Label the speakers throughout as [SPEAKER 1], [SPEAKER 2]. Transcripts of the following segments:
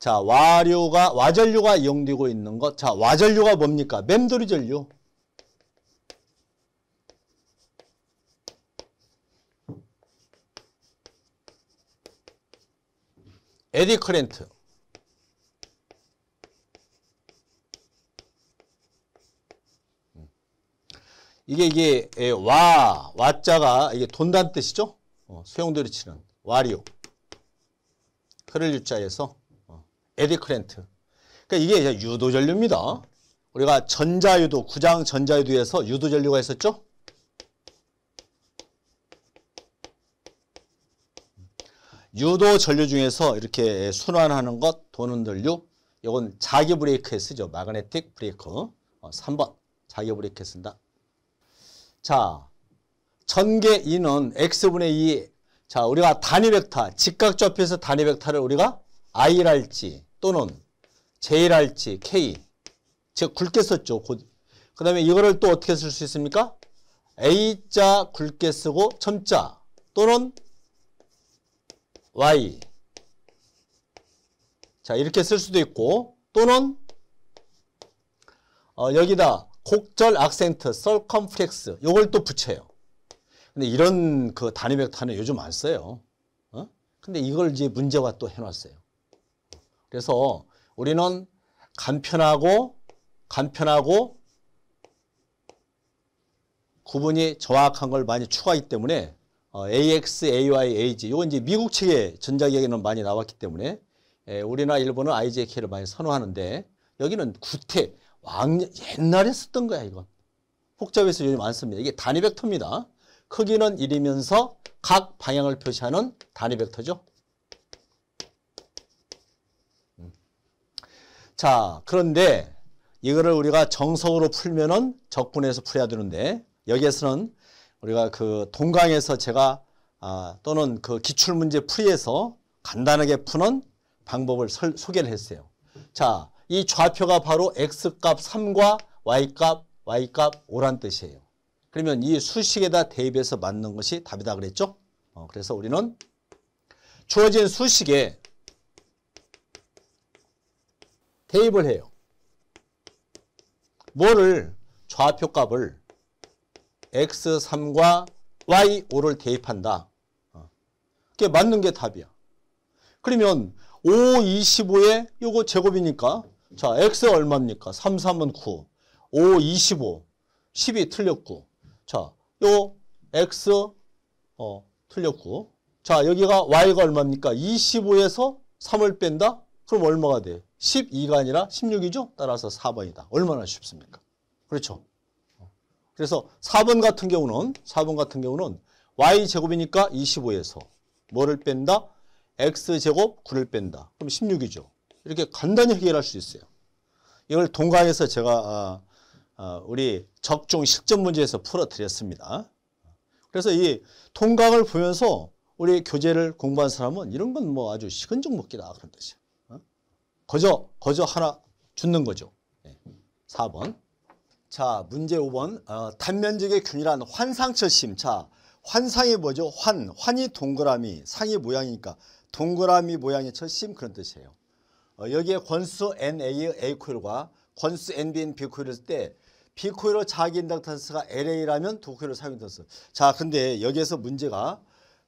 [SPEAKER 1] 자, 와류가, 와전류가 이용되고 있는 것. 자, 와전류가 뭡니까? 맴돌이 전류. 에디 커렌트. 이게 이게 예, 와 와자가 이게 돈단 뜻이죠. 어, 소용돌이 치는 와류요. 흐를 유자에서 어, eddy current. 그러니까 이게 이제 유도 전류입니다. 우리가 전자유도 구장 전자유도에서 유도 전류가 있었죠. 유도 전류 중에서 이렇게 순환하는 것 도는 전류 이건 자기 브레이크에 쓰죠. magnetic brake. 어, 3번 자기 브레이크에 쓴다. 자, 전개 2는 x분의 2. 자, 우리가 단위 벡터, 직각 좌표에서 단위 벡터를 우리가 i랄지 또는 j랄지 k. 즉 굵게 썼죠. 그 다음에 이거를 또 어떻게 쓸 수 있습니까? a자 굵게 쓰고 첨자 또는 y. 자, 이렇게 쓸 수도 있고 또는 어, 여기다 곡절 악센트, 썰컴플렉스 요걸 또 붙여요. 근데 이런 그 단위 벡터는 요즘 안 써요. 어? 근데 이걸 이제 문제가 또 해놨어요. 그래서 우리는 간편하고 간편하고 구분이 정확한 걸 많이 추가하기 때문에 어, AX, AY, AG 이건 이제 미국 측의 전자기에는 많이 나왔기 때문에 에, 우리나라 일본은 IJK를 많이 선호하는데 여기는 구태 왕 옛날에 썼던 거야 이건. 복잡해서 요즘 안 씁니다. 이게 단위 벡터입니다. 크기는 1이면서 각 방향을 표시하는 단위 벡터죠. 자, 그런데 이거를 우리가 정석으로 풀면은 적분해서 풀어야 되는데 여기에서는 우리가 그 동강에서 제가 아, 또는 그 기출문제 풀이에서 간단하게 푸는 방법을 설, 소개를 했어요. 자, 이 좌표가 바로 x값 3과 y값, y값 5란 뜻이에요. 그러면 이 수식에다 대입해서 맞는 것이 답이다 그랬죠? 어, 그래서 우리는 주어진 수식에 대입을 해요. 뭐를 좌표 값을 x3과 y5를 대입한다. 어. 그게 맞는 게 답이야. 그러면 5, 25에 요거 제곱이니까 자 x 얼마입니까? 3, 3은 9, 5, 25, 10이 틀렸고 자, 요 x 어 틀렸고 자 여기가 y가 얼마입니까? 25에서 3을 뺀다? 그럼 얼마가 돼? 12가 아니라 16이죠? 따라서 4번이다. 얼마나 쉽습니까? 그렇죠? 그래서 4번 같은 경우는 4번 같은 경우는 y제곱이니까 25에서 뭐를 뺀다? x제곱 9를 뺀다. 그럼 16이죠. 이렇게 간단히 해결할 수 있어요. 이걸 동강에서 제가 아, 아, 우리 적중 실전 문제에서 풀어드렸습니다. 그래서 이 통각을 보면서 우리 교재를 공부한 사람은 이런 건 뭐 아주 식은 죽 먹기다 그런 뜻이에요. 어? 거저, 거저 하나 죽는 거죠. 네. 4번. 자, 문제 5번. 어, 단면적의 균이란 환상철심. 자, 환상이 뭐죠? 환. 환이 동그라미. 상이 모양이니까 동그라미 모양의 철심 그런 뜻이에요. 어, 여기에 권수 NA의 A 코일과 권수 NBN B 코일을 쓸 때 B 코일의 자기 인덕턴스가 LA라면 두 코일을 사용 인덕턴스. 자, 근데 여기에서 문제가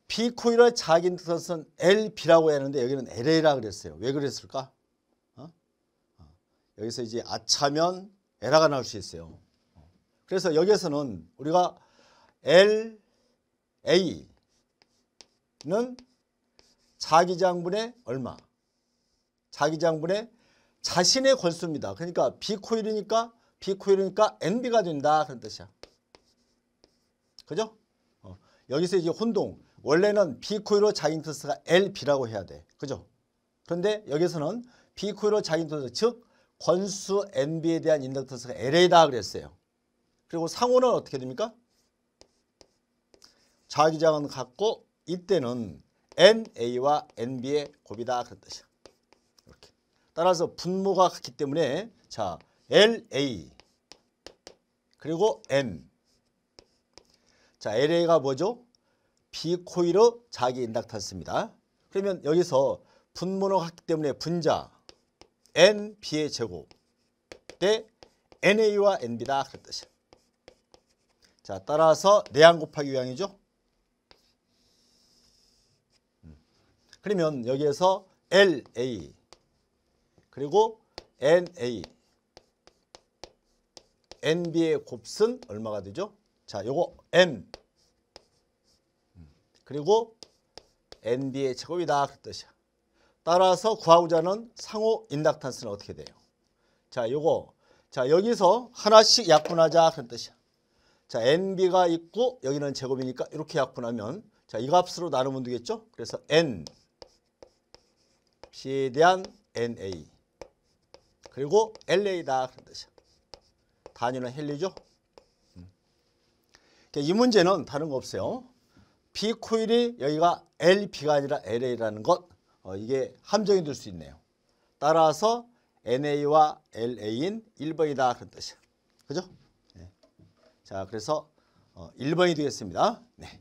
[SPEAKER 1] B 코일의 자기 인덕턴스는 LB라고 했는데 여기는 LA라 그랬어요. 왜 그랬을까? 여기서 이제 아차면 에라가 나올 수 있어요. 그래서 여기에서는 우리가 LA는 자기장분의 얼마? 자기장분의 자신의 권수입니다. 그러니까 B코일이니까 B코일이니까 NB가 된다 그런 뜻이야. 그죠? 어. 여기서 이제 혼동. 원래는 B코일로 자기인터스가 LB라고 해야 돼. 그죠? 그런데 여기서는 B코일로 자기인터스 즉 권수 NB에 대한 인덕턴스가 LA다 그랬어요. 그리고 상호는 어떻게 됩니까? 자기장은 같고 이때는 NA와 NB의 곱이다 그런 뜻이야. 이렇게. 따라서 분모가 같기 때문에 자 LA 그리고 N 자 LA가 뭐죠? 비코일의 자기 인덕턴스입니다. 그러면 여기서 분모가 같기 때문에 분자 NB의 제곱 대 NA와 NB다 그런 뜻이야. 자, 따라서 내항 곱하기 유항이죠. 음. 그러면 여기에서 LA 그리고 NA NB의 곱은 얼마가 되죠? 자, 요거 음. 그리고 NB의 제곱이다 그 뜻이야. 따라서 구하고자 하는 상호 인덕탄스는 어떻게 돼요? 자, 요거 자 여기서 하나씩 약분하자 그런 뜻이야. 자, NB가 있고 여기는 제곱이니까 이렇게 약분하면 자, 이 값으로 나누면 되겠죠? 그래서 N B에 대한 NA 그리고 LA다 그런 뜻이야. 단위는 헬리죠? 음. 이 문제는 다른 거 없어요. B 코일이 여기가 LP가 아니라 LA라는 것 어, 이게 함정이 될 수 있네요. 따라서 NA와 LA인 1번이다 그런 뜻이야. 그죠? 네. 자, 그래서 어, 1번이 되겠습니다. 네.